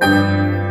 Música